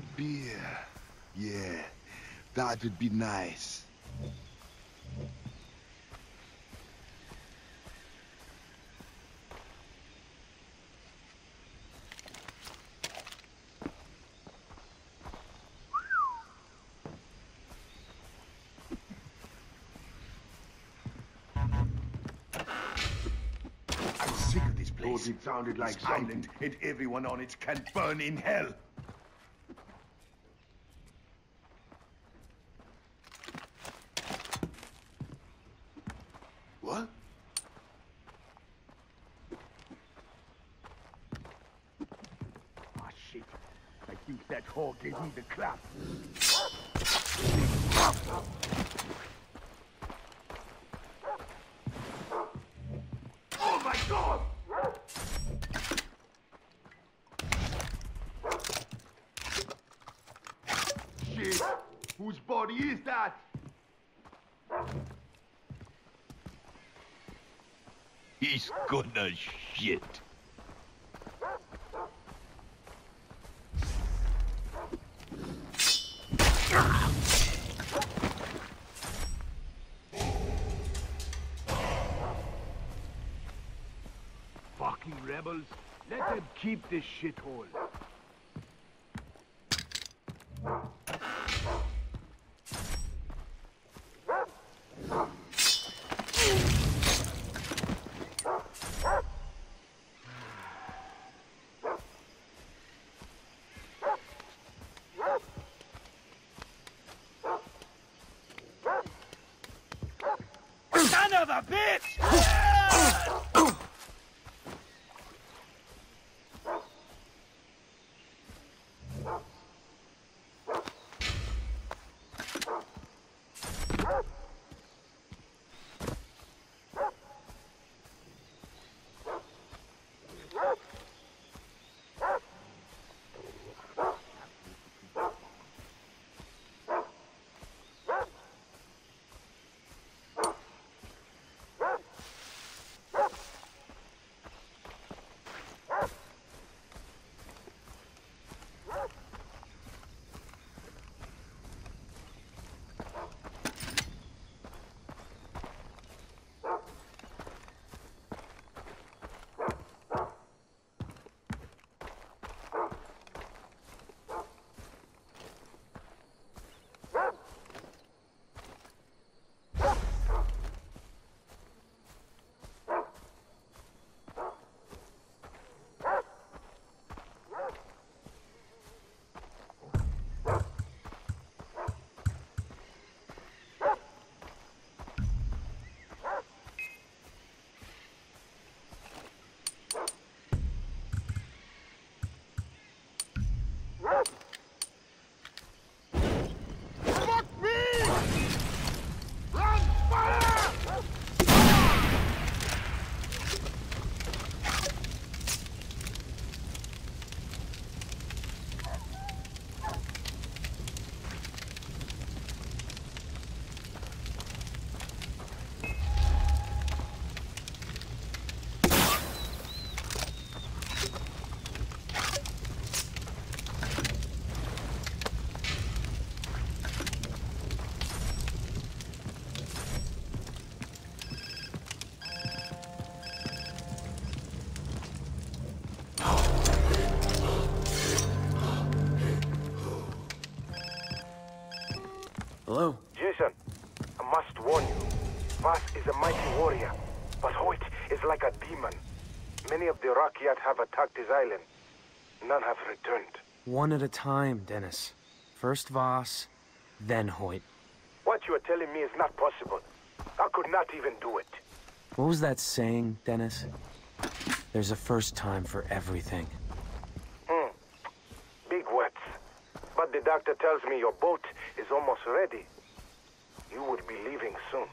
cold beer. Yeah, that would be nice. I'm sick of this place. Oh, it sounded like This island and everyone on it can burn in hell. What? Ah, shit. I think that Oh my god! Shit! Whose body is that? He's gonna shit. This shithole. Hello? Jason, I must warn you. Vaas is a mighty warrior, but Hoyt is like a demon. Many of the Rakyat have attacked his island. None have returned. One at a time, Dennis. First Vaas, then Hoyt. What you are telling me is not possible. I could not even do it. What was that saying, Dennis? There's a first time for everything. Hmm. Big words. The doctor tells me your boat is almost ready. You will be leaving soon.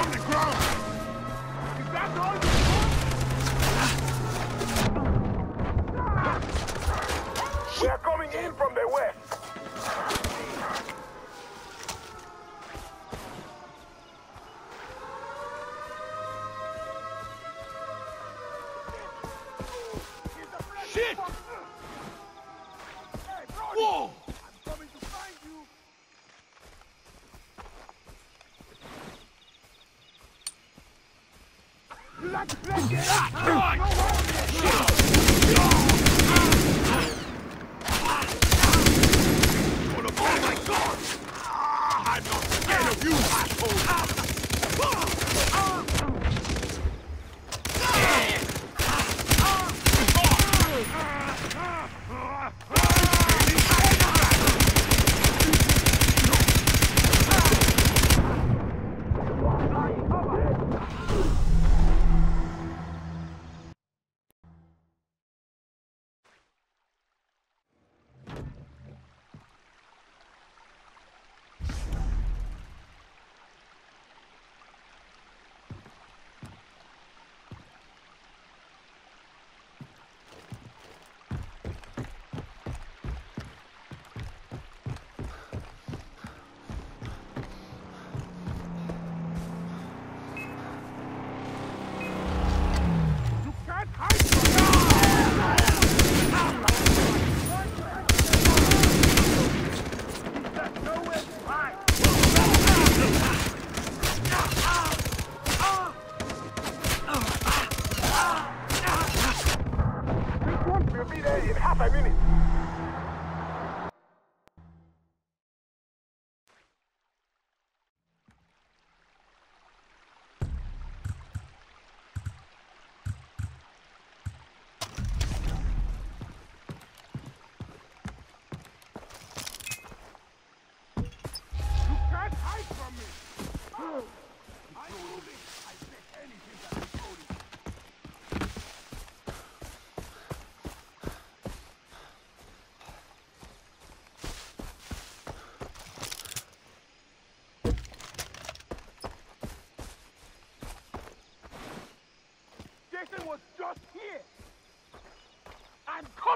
On the ground! Is that all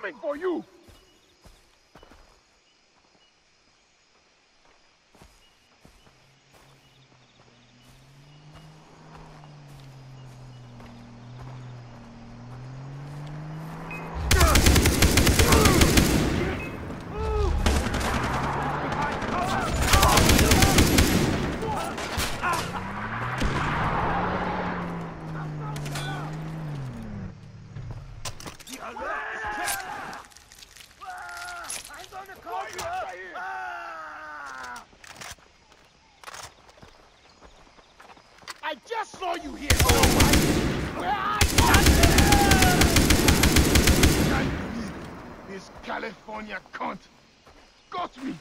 coming for you! you here for this California cunt got me.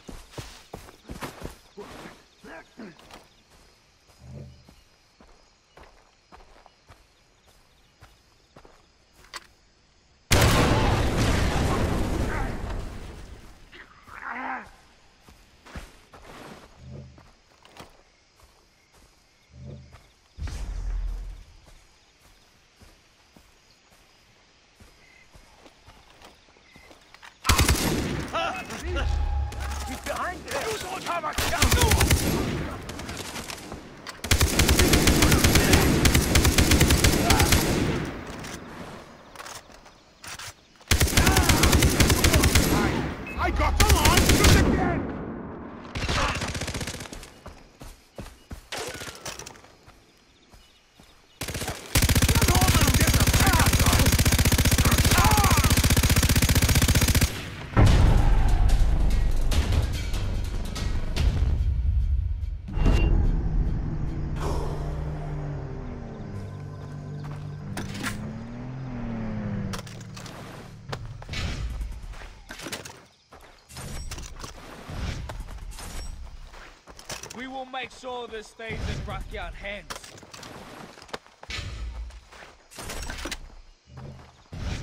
Make sure this stays in Rakyat hands.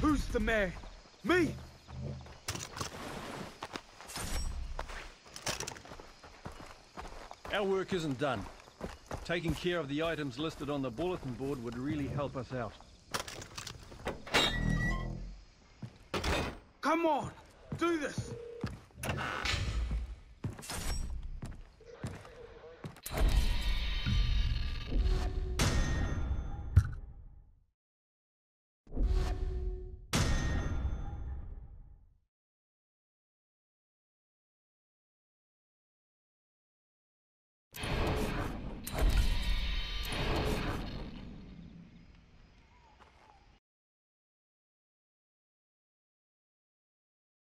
Who's the man? Me! Our work isn't done. Taking care of the items listed on the bulletin board would really help us out. Come on! Do this!